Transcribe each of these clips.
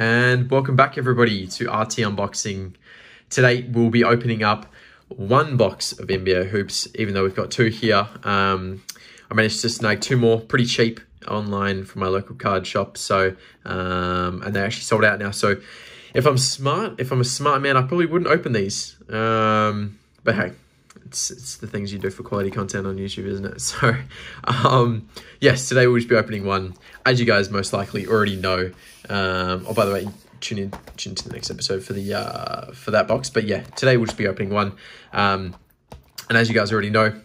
and welcome back everybody to RT Unboxing. Today we'll be opening up one box of NBA hoops, even though we've got two here. Um, I managed to snag two more pretty cheap online from my local card shop. So, um, and they're actually sold out now. So if I'm smart, if I'm a smart man, I probably wouldn't open these. Um, but hey, it's, it's the things you do for quality content on YouTube, isn't it? So, um, yes, today we'll just be opening one, as you guys most likely already know. Um, oh, by the way, tune in, tune to the next episode for the uh, for that box. But yeah, today we'll just be opening one. Um, and as you guys already know,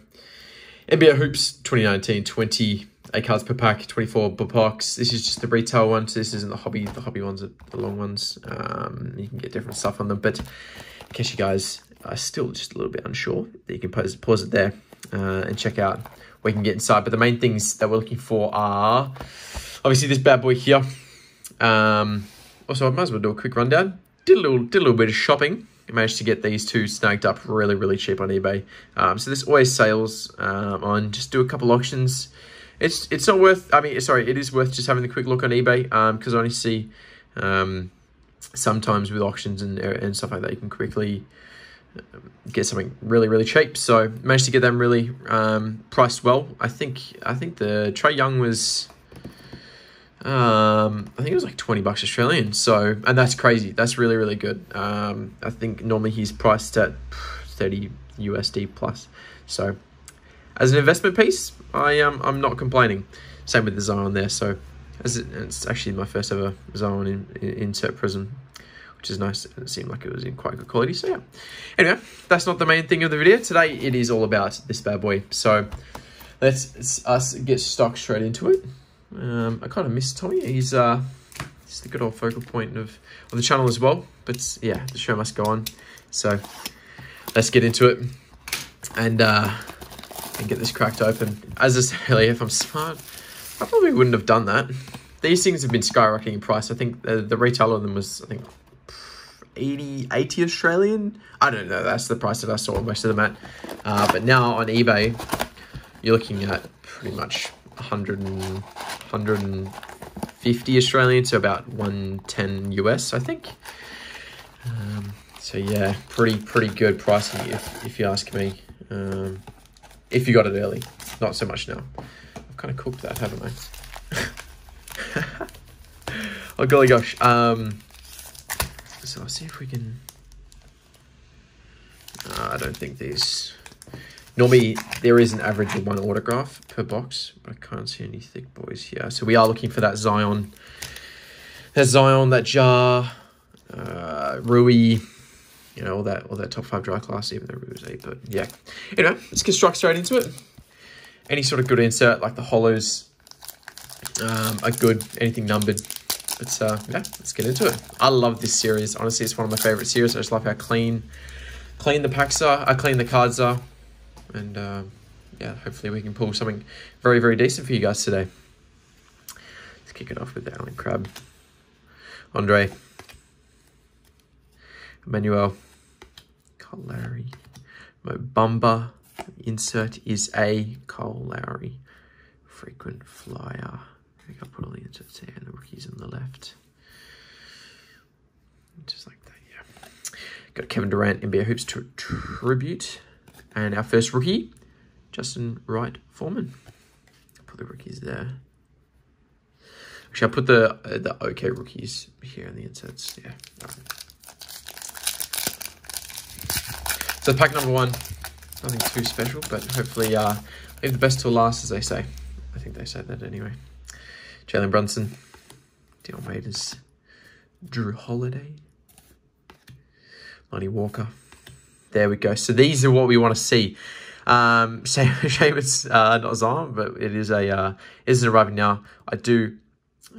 NBA Hoops 2019 20 eight cards per pack, 24 per box. This is just the retail one, so this isn't the hobby. The hobby ones are the long ones. Um, you can get different stuff on them, but in case you guys are still just a little bit unsure, you can pause, pause it there uh, and check out what you can get inside. But the main things that we're looking for are obviously this bad boy here. Um, also, I might as well do a quick rundown. Did a little, did a little bit of shopping. I managed to get these two snagged up really, really cheap on eBay. Um, so there's always sales um, on. Just do a couple auctions. It's it's not worth. I mean, sorry, it is worth just having a quick look on eBay because um, I only see sometimes with auctions and and stuff like that you can quickly get something really really cheap. So managed to get them really um, priced well. I think I think the Trae Young was. Um, I think it was like 20 bucks Australian. So, and that's crazy. That's really, really good. Um, I think normally he's priced at 30 USD plus. So, as an investment piece, I um, I'm not complaining. Same with the Zion there. So as it, it's actually my first ever Zion in, in, insert prism, which is nice. It seemed like it was in quite good quality. So yeah. Anyway, that's not the main thing of the video today. It is all about this bad boy. So let's us get stuck straight into it. Um, I kind of miss Tommy. He's uh, he's the good old focal point of of the channel as well. But yeah, the show must go on. So let's get into it and. Uh, and get this cracked open. As I said earlier, if I'm smart, I probably wouldn't have done that. These things have been skyrocketing in price. I think the, the retail on them was, I think, 80, 80 Australian. I don't know. That's the price that I saw most of them at. Uh, but now on eBay, you're looking at pretty much 100 and, 150 Australian, so about 110 US, I think. Um, so yeah, pretty pretty good pricing if, if you ask me. Um, if you got it early. Not so much now. I've kind of cooked that, haven't I? oh, golly gosh. Um, so I'll see if we can... Uh, I don't think these... Normally, there is an average of one autograph per box, but I can't see any thick boys here. So we are looking for that Zion. That Zion, that Ja, uh, Rui, you know, all that all that top five dry class, even though it was eight. But yeah. Anyway, let's get struck straight into it. Any sort of good insert, like the holos, um, are good, anything numbered. But uh, yeah, let's get into it. I love this series. Honestly, it's one of my favorite series. I just love how clean clean the packs are, I uh, clean the cards are. And uh, yeah, hopefully we can pull something very, very decent for you guys today. Let's kick it off with Allen Crabbe, Andre. Emmanuel. Kyle Lowry. Mo Bamba. Insert is a Kyle Lowry. Frequent flyer. I think I'll put all the inserts here and the rookies on the left. Just like that, yeah. Got Kevin Durant, NBA Hoops tri Tribute. And our first rookie, Justin Wright Foreman. Put the rookies there. Actually, I'll put the uh, the OK rookies here in the inserts. Yeah. So pack number one, nothing too special, but hopefully uh, leave the best till last, as they say. I think they say that anyway. Jalen Brunson, Dion Waiters, Jrue Holiday, Lonnie Walker. There we go. So these are what we want to see. Um, Seamus, uh, not Zion, but it is a uh, is arriving now. I do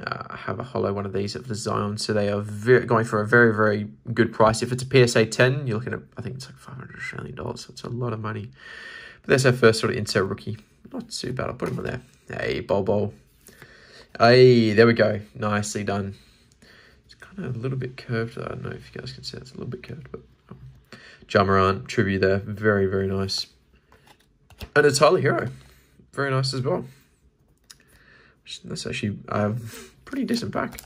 uh, have a holo one of these of the Zion. So they are very, going for a very, very good price. If it's a PSA 10, you're looking at, I think it's like 500 Australian dollars. So it's a lot of money. But that's our first sort of insert rookie. Not too bad. I'll put him on there. Hey, Bol. Hey, there we go. Nicely done. It's kind of a little bit curved. I don't know if you guys can see it's a little bit curved, but um, tribute there. Very, very nice. And a Tyler Herro. Very nice as well. That's actually a pretty decent pack.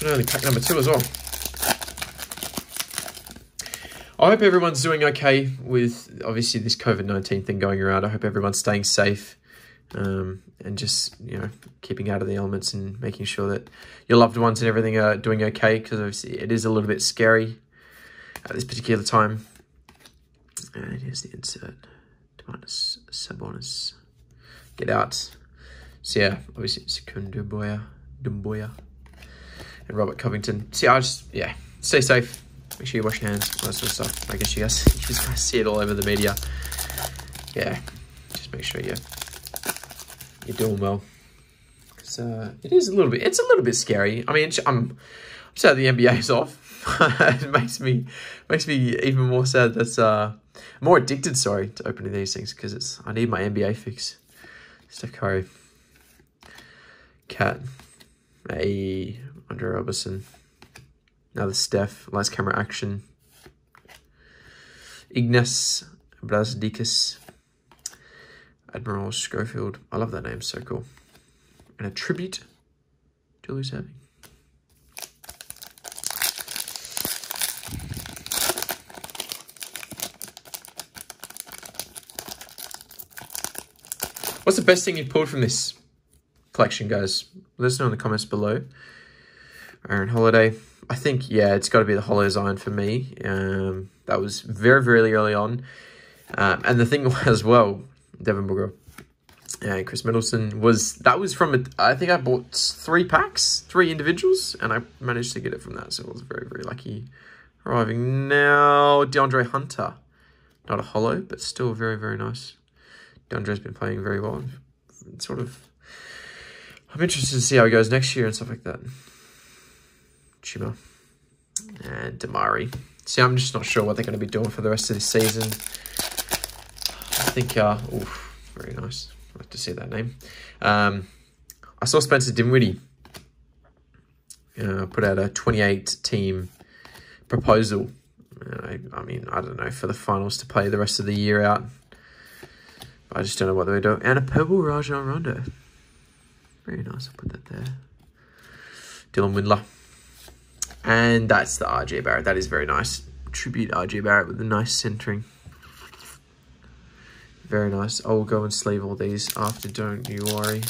And only pack number two as well. I hope everyone's doing okay with obviously this COVID 19 thing going around. I hope everyone's staying safe um, and just, you know, keeping out of the elements and making sure that your loved ones and everything are doing okay because obviously it is a little bit scary at this particular time. And here's the insert. Domantas Sabonis. Get out. So yeah, obviously Sekou Doumbouya, Doumbouya and Robert Covington. See, I just, yeah, stay safe. Make sure you wash your hands, all that sort of stuff. I guess you guys, you guys see it all over the media. Yeah, just make sure you're, you're doing well. Because uh, it is a little bit, it's a little bit scary. I mean, I'm, I'm sad the NBA's off. it makes me, makes me even more sad that's, uh, more addicted, sorry, to opening these things because it's, I need my NBA fix. Steph Curry. Cat. A Andre Roberson. Another Steph. Last camera action. Ignas Brazdeikis. Admiral Schofield. I love that name. So cool. And a tribute to Lewis Having. What's the best thing you've pulled from this collection, guys? Let us know in the comments below. Aaron Holiday. I think, yeah, it's got to be the Holo Zion for me. Um, that was very, very early on. Um, and the thing was, well, Devin Booker and Khris Middleton was, that was from, a, I think I bought three packs, three individuals, and I managed to get it from that. So I was very, very lucky. Arriving now, DeAndre Hunter. Not a holo, but still very, very nice. DeAndre's been playing very well. Sort of, I'm interested to see how he goes next year and stuff like that. Chuma, and Damari. See, I'm just not sure what they're going to be doing for the rest of the season. Think, uh, oof, very nice. I like to see that name. Um, I saw Spencer Dinwiddie uh, put out a 28 team proposal. I, I mean, I don't know, for the finals to play the rest of the year out. I just don't know what they're doing. And a purple Rajon Rondo. Very nice. I'll put that there. Dylan Windler. And that's the RJ Barrett. That is very nice. Tribute RJ Barrett with a nice centering. Very nice. I will go and sleeve all these after, don't you worry.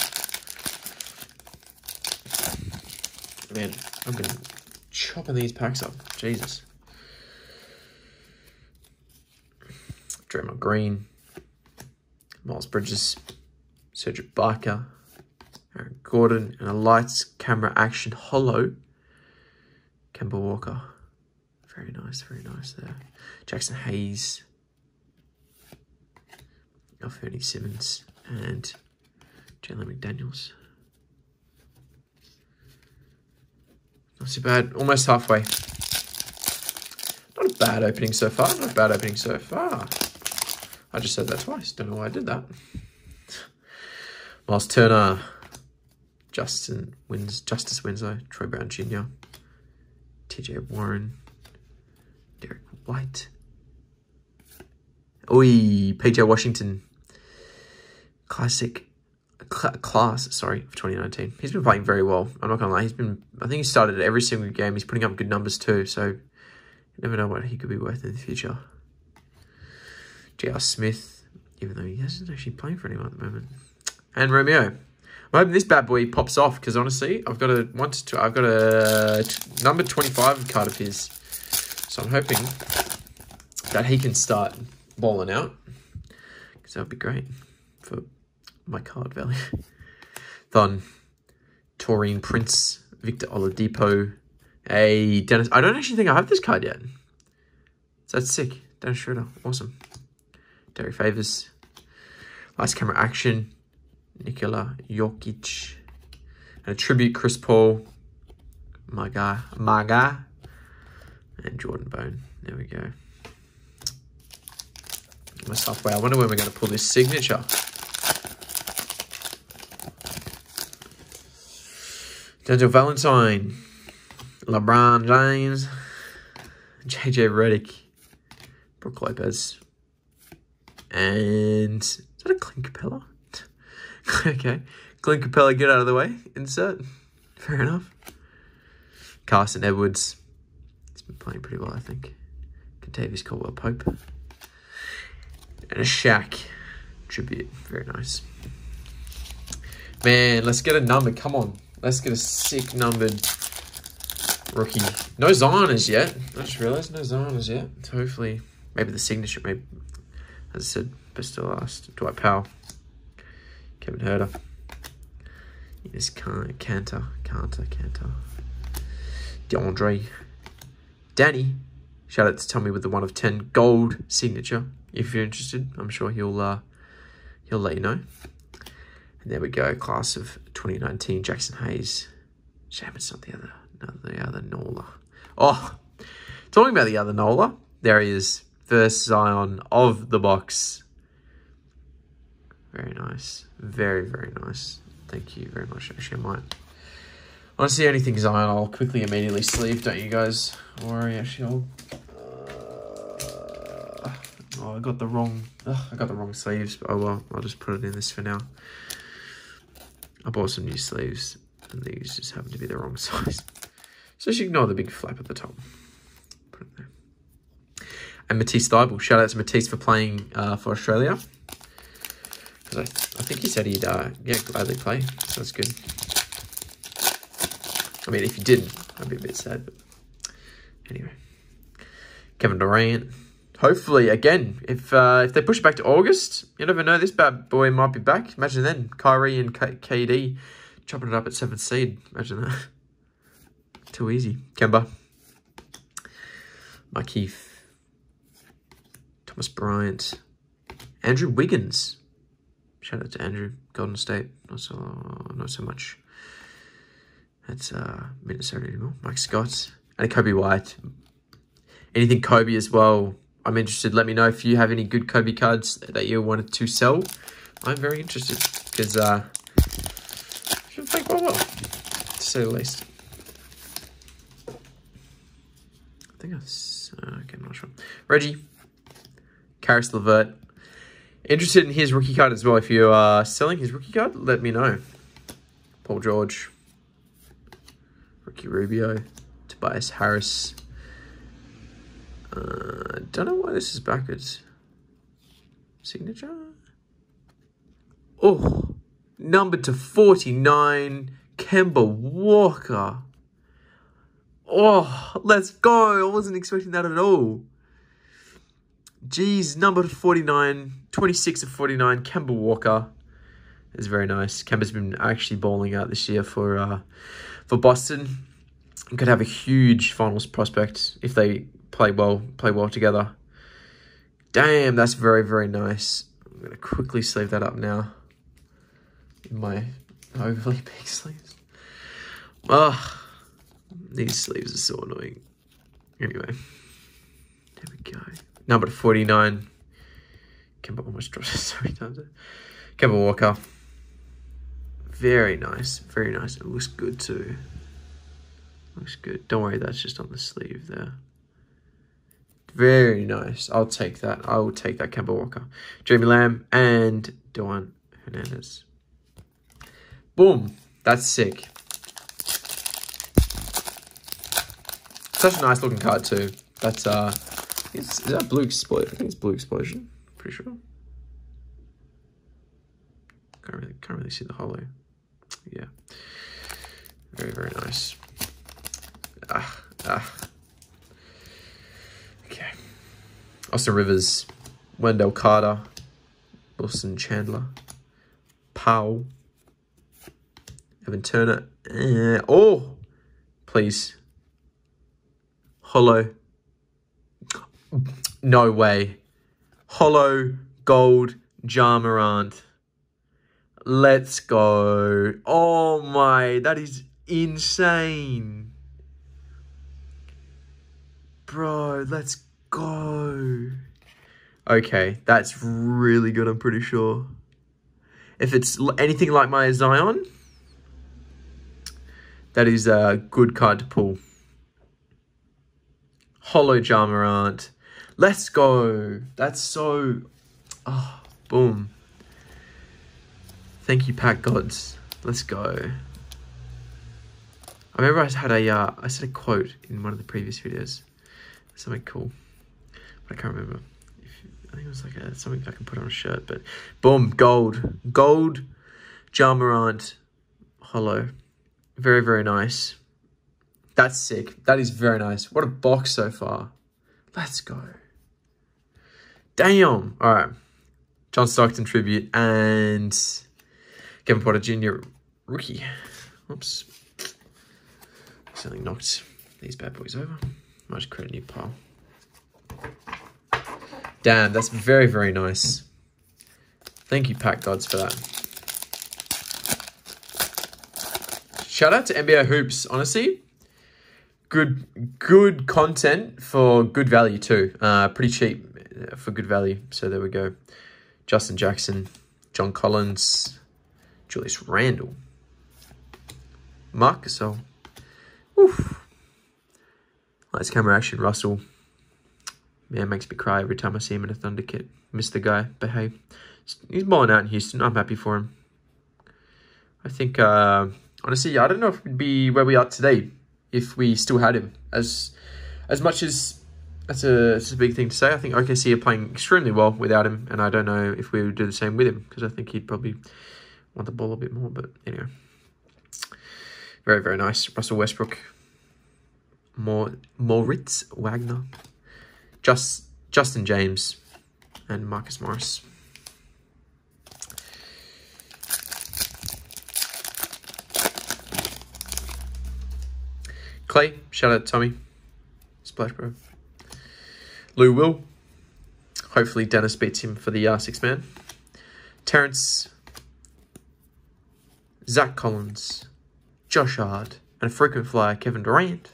Man, I'm going to chopping these packs up. Jesus. Draymond Green. Miles Bridges. Serge Ibaka. Aaron Gordon. And a lights, camera, action, holo. Kemba Walker. Very nice, very nice there. Jaxson Hayes. Anfernee Simons. And Jalen McDaniels. Not too bad. Almost halfway. Not a bad opening so far. Not a bad opening so far. I just said that twice. Don't know why I did that. Miles Turner. Justin wins. Justice Winslow. Troy Brown Jr. TJ Warren, Derrick White. Oi, PJ Washington. Classic cl class, sorry, for 2019. He's been playing very well. I'm not going to lie. He's been, I think he started every single game. He's putting up good numbers too. So you never know what he could be worth in the future. J.R. Smith, even though he hasn't actually playing for anyone at the moment. And Romeo. I'm hoping this bad boy pops off because honestly, I've got a one to I've got a number 25 card of his. So I'm hoping that he can start balling out because that would be great my card value. Thon, Taurean Prince, Victor Oladipo, a Dennis. I don't actually think I have this card yet. So that's sick. Dennis Schroeder, awesome. Derrick Favors, last camera action. Nikola Jokic. And a tribute Chris Paul, my guy, my guy, and Jordan Bone. There we go. Almost halfway. I wonder when we're going to pull this signature. Denzel Valentine, LeBron James, JJ Redick, Brook Lopez, and is that a Clint Capela? okay. Clint Capela, get out of the way. Insert. Fair enough. Carson Edwards. He's been playing pretty well, I think. Kentavious Caldwell Pope. And a Shaq tribute. Very nice. Man, let's get a number. Come on. Let's get a sick numbered rookie. No Zion as yet. I just realized no Zion as yet. Hopefully, maybe the signature, maybe, as I said, best to last. Dwight Powell. Kevin Huerter. Yes, Kanter, Kanter, Kanter. DeAndre. Danny. Shout out to Tommy with the one of ten gold signature. If you're interested, I'm sure he'll uh, he'll let you know. And there we go, class of 2019, Jaxson Hayes. Shame it's not the other, not the other Nola. Oh, talking about the other Nola, there he is, first Zion of the box. Very nice, very very nice. Thank you very much. Actually, I might. To see anything Zion, I'll quickly immediately sleeve. Don't you guys worry. Actually, I'll uh, Oh, I got the wrong. Ugh, I got the wrong sleeves. Oh well, I'll just put it in this for now. I bought some new sleeves, and these just happen to be the wrong size. So just ignore the big flap at the top. Put it there. And Matisse Thybulle. Shout out to Matisse for playing uh, for Australia. Because I, I think he said he'd uh, yeah gladly play. So that's good. I mean, if he didn't, I'd be a bit sad. But anyway, Kevin Durant hopefully, again, if uh, if they push back to August, you never know. This bad boy might be back. Imagine then, Kyrie and K KD chopping it up at seventh seed. Imagine that. Too easy. Kemba. Keith, Thomas Bryant. Andrew Wiggins. Shout out to Andrew. Golden State. Not so, not so much. That's uh, Minnesota anymore. Mike Scott. And Coby White. Anything Kobe as well. I'm interested. Let me know if you have any good Kobe cards that you wanted to sell. I'm very interested because uh, should well, to say the least. I think I uh, okay, I'm not sure. Reggie, Caris LeVert. Interested in his rookie card as well. If you are selling his rookie card, let me know. Paul George, Ricky Rubio, Tobias Harris. Uh, don't know why this is backwards. Signature? Oh, number to 49, Kemba Walker. Oh, let's go. I wasn't expecting that at all. Geez, number 49, 26 of 49, Kemba Walker. Is very nice. Kemba's been actually bowling out this year for uh, for Boston. Could have a huge finals prospect if they play well, play well together. Damn, that's very, very nice. I'm going to quickly sleeve that up now in my overly big sleeves. Oh, these sleeves are so annoying. Anyway, there we go. Number 49. Kemba almost dropped it so many times. Kemba Walker. Very nice. Very nice. It looks good too. Looks good. Don't worry, that's just on the sleeve there. Very nice. I'll take that. I will take that Kemba Walker. Jeremy Lamb and Dewan Hernandez. Boom. That's sick. Such a nice looking card too. That's uh is, is that blue explosion? I think it's blue explosion. Pretty sure. Can't really can't really see the holo. Yeah. Very, very nice. Ah, ah. Austin Rivers, Wendell Carter, Wilson Chandler, Powell, Evan Turner. Uh, oh, please. Holo. No way. Holo Gold Ja Morant. Let's go. Oh my, that is insane. Bro, let's go. Okay, that's really good, I'm pretty sure. If it's anything like my Zion, that is a good card to pull. Holo Ja Morant. Let's go. That's so... Oh, boom. Thank you, Pack Gods. Let's go. I remember I had a uh, I said a quote in one of the previous videos, something cool, but I can't remember. If, I think it was like a, something I can put on a shirt. But boom, gold, gold, jamorant holo, very very nice. That's sick. That is very nice. What a box so far. Let's go. Damn. All right. John Stockton tribute and Kevin Porter Jr. rookie. Oops. Something knocked these bad boys over. Just create a new pile. Damn, that's very, very nice. Thank you, Pack Gods, for that. Shout out to NBA Hoops, honestly. Good, good content for good value too. Uh, pretty cheap for good value. So there we go. Justin Jackson, John Collins, Julius Randle, Marc Gasol. Oof. Nice camera action, Russell. Man, makes me cry every time I see him in a Thunder kit. Miss the guy, but hey, he's balling out in Houston. I'm happy for him. I think, uh, honestly, I don't know if we'd be where we are today if we still had him. As as much as that's a, that's a big thing to say. I think OKC are playing extremely well without him, and I don't know if we would do the same with him because I think he'd probably want the ball a bit more. But anyway, very very nice. Russell Westbrook, more Moritz Wagner, just Justin James, and Marcus Morris. Clay, shout out to Tommy. Splash Bro. Lou Will. Hopefully Dennis beats him for the uh, six man. Terrence. Zach Collins. Josh Hart. And frequent flyer, Kevin Durant.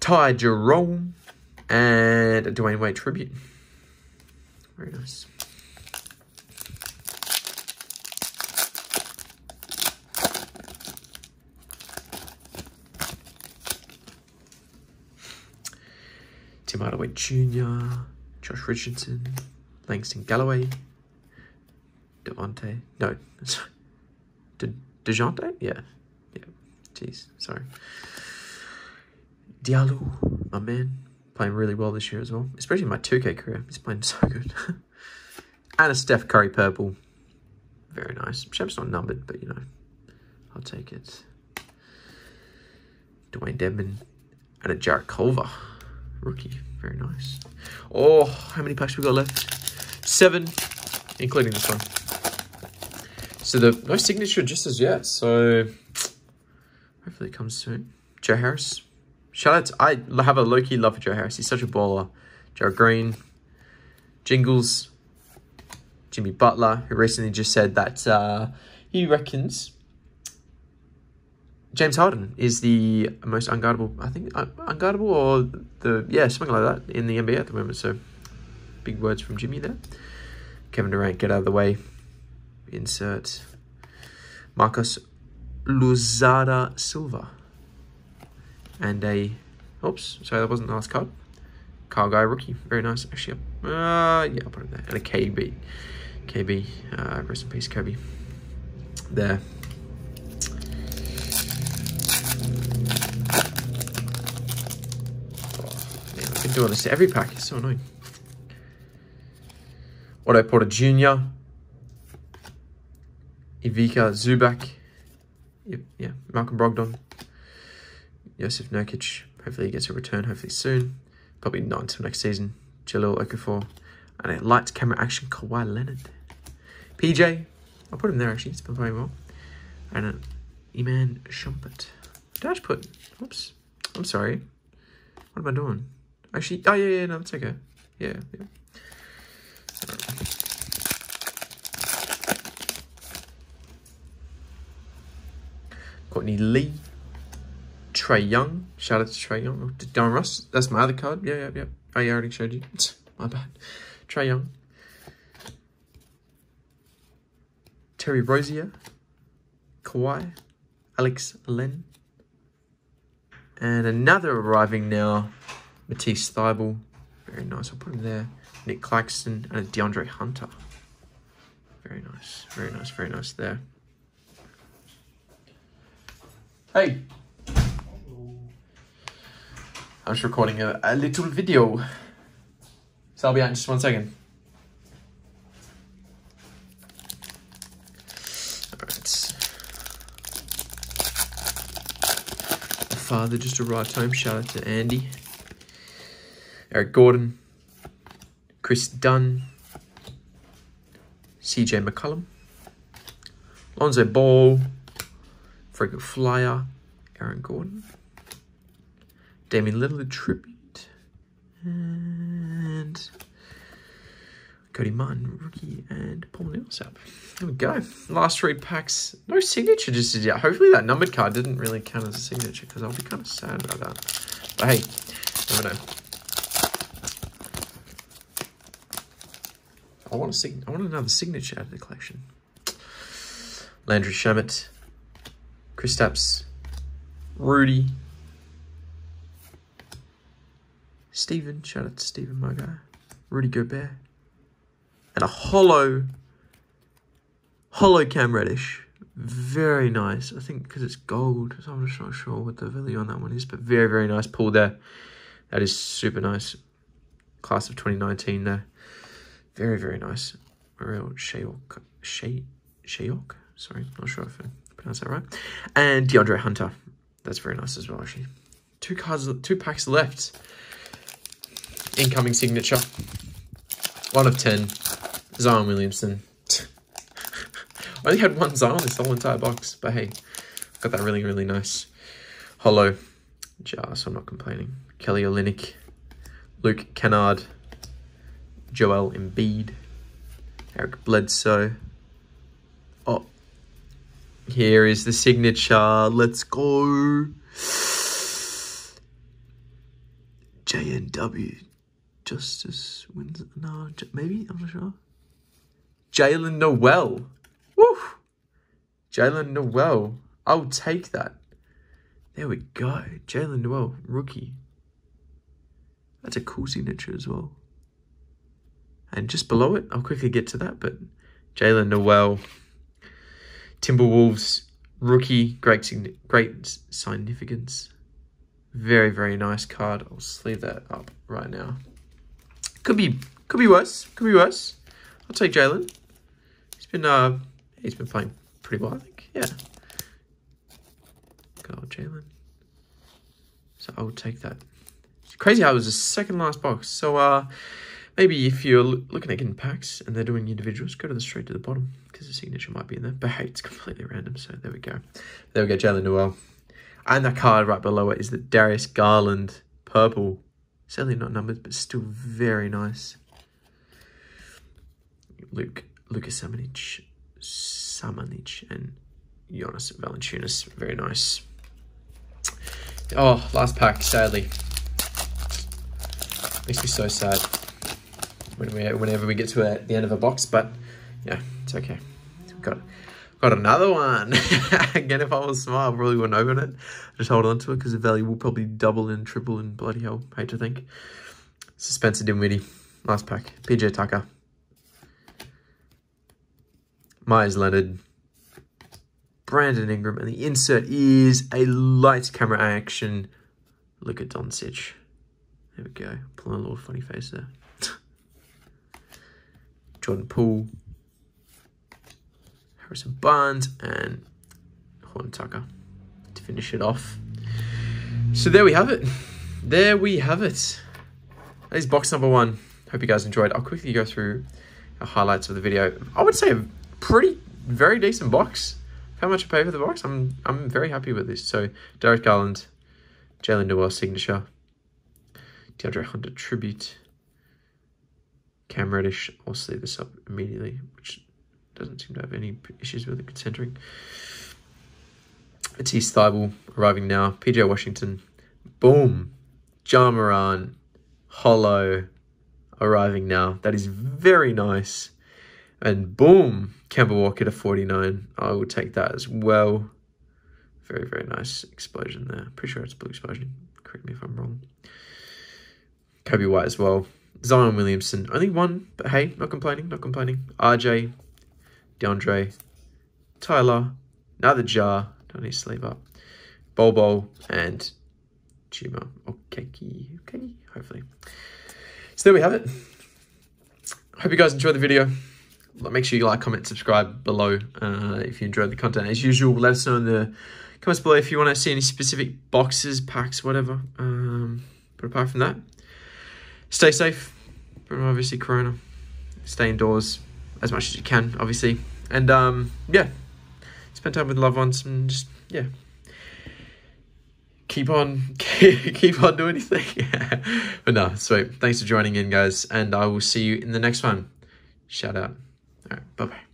Ty Jerome. And a Dwyane Wade tribute. Very nice. Tim Hardaway Jr., Josh Richardson, Langston Galloway, Devontae. No, De, DeJounte? Yeah. Jeez, sorry. Diallo, my man, playing really well this year as well. Especially my 2K career. He's playing so good. and a Steph Curry purple. Very nice. Shep's not numbered, but you know, I'll take it. Dewayne Dedmon and a Jarrett Culver. Rookie. Very nice. Oh, how many packs we got left? Seven, including this one. So the no signature just as yet. So hopefully it comes soon. Joe Harris. Shout out to, I have a low-key love for Joe Harris. He's such a baller. Joe Green. Jingles. Jimmy Butler, who recently just said that uh, he reckons James Harden is the most unguardable, I think, unguardable or the, yeah, something like that in the NBA at the moment. So big words from Jimmy there. Kevin Durant, get out of the way. Insert Marcos Louzada Silva. And a, oops, sorry, that wasn't the last card. Guy rookie, very nice. Actually, uh, yeah, I'll put it there. And a KB, KB, uh, rest in peace, Kobe. There. i've been doing this to every pack. It's so annoying. Otto Porter Jr. Ivica Zubac. Yep, yeah, Malcolm Brogdon. Jusuf Nurkic. Hopefully he gets a return, hopefully soon. Probably not until next season. Jahlil Okafor. And a lights, camera, action, Kawhi Leonard. PJ. I'll put him there, actually. He's been very well. And an Iman Shumpert. Did I put... Oops. I'm sorry. What am I doing? Actually, oh yeah, yeah, no, it's okay. Yeah, yeah. Courtney Lee, Trae Young. Shout out to Trae Young. Oh, Donruss. That's my other card. Yeah, yeah, yeah. Oh, I already showed you. my bad. Trae Young. Terry Rozier. Kawhi. Alex Len. And another arriving now. Matisse Thybulle, very nice. I'll put him there. Nick Claxton and a DeAndre Hunter. Very nice, very nice, very nice there. Hey. I'm just recording a, a little video. So I'll be out in just one second. Alright. Father just arrived home. Shout out to Andy. Eric Gordon. Kris Dunn. CJ McCollum. Lonzo Ball. Freaking Flyer. Aaron Gordon. Damian Lillard tribute. And Cody Martin, rookie, and Paul Millsap. There we go. Last three packs. No signature just yet. Hopefully that numbered card didn't really count as a signature because I'll be kind of sad about that. But hey, never know. I want a sig I want another signature out of the collection. Landry Shamet, Kristaps, Rudy, Stephen, shout out to Stephen, my guy, Rudy Gobert, and a holo, holo Cam Reddish. Very nice. I think because it's gold, so I'm just not sure what the value on that one is, but very, very nice pull there. That is super nice. Class of 2019 there. Very, very nice. Real Shayok. Shay, Shayok? Sorry, not sure if I pronounced that right. And DeAndre Hunter. That's very nice as well, actually. Two cards, two packs left. Incoming signature. One of ten. Zion Williamson. I only had one Zion this whole entire box, but hey, got that really, really nice holo Ja, so I'm not complaining. Kelly Olynyk, Luke Kennard, Joel Embiid, Eric Bledsoe. Here is the signature. Let's go. JNW. Justice wins. No, maybe? I'm not sure. Jaylen Nowell. Woo! Jaylen Nowell. I'll take that. There we go. Jaylen Nowell, rookie. That's a cool signature as well. And just below it, I'll quickly get to that, but Jaylen Nowell, Timberwolves, rookie, great, great significance. Very, very nice card. I'll sleeve that up right now. Could be, could be worse. Could be worse. I'll take Jalen. He's been, uh, he's been playing pretty well, I think. Yeah. Good old Jaylen. So I will take that. It's crazy how it was the second last box. So, uh, maybe if you're looking at getting packs and they're doing individuals, go to the straight to the bottom because the signature might be in there. But hey, it's completely random. So there we go. There we go, Jaylen Nowell. And that card right below it is the Darius Garland purple. Certainly not numbered, but still very nice. Luke, Lucas Samanic, Samanic, and Jonas Valanciunas. Very nice. Oh, last pack, sadly. Makes me so sad when we, whenever we get to the end of a box, but yeah, it's okay. Got Got another one. Again, if I was smart, I probably wouldn't open it. Just hold on to it because the value will probably double and triple and bloody hell. Hate to think. Spencer Dinwiddie. Last pack. PJ Tucker. Meyers Leonard. Brandon Ingram. And the insert is a light camera action. Luka Doncic. There we go. Pulling a little funny face there. Jordan Poole. Harrison Barnes and Horn Tucker to finish it off. So there we have it. There we have it. That is box number one. Hope you guys enjoyed. I'll quickly go through the highlights of the video. I would say a pretty, very decent box. How much I pay for the box? I'm I'm very happy with this. So Derek Garland, Jaylen Nowell signature, DeAndre Hunter tribute, Cam Reddish. I'll sleeve this up immediately, which doesn't seem to have any issues with it considering. Matisse Thybulle arriving now. PJ Washington. Boom. Ja Morant. Holo arriving now. That is very nice. And boom. Kemba Walker to 49. I will take that as well. Very, very nice explosion there. Pretty sure it's blue explosion. Correct me if I'm wrong. Coby White as well. Zion Williamson. Only one, but hey, not complaining, not complaining. RJ, DeAndre, Tyler, another Ja, don't need to sleep up. Bobo, and Chuma. Okay, okay, hopefully. So there we have it. Hope you guys enjoyed the video. Make sure you like, comment, subscribe below uh, if you enjoyed the content. As usual, let us know in the comments below if you want to see any specific boxes, packs, whatever. Um, but apart from that, stay safe from obviously Corona. Stay indoors as much as you can, obviously. And um, yeah, spend time with loved ones and just, yeah. Keep on, keep on doing anything. but no, sweet. Thanks for joining in, guys. And I will see you in the next one. Shout out. All right, bye bye.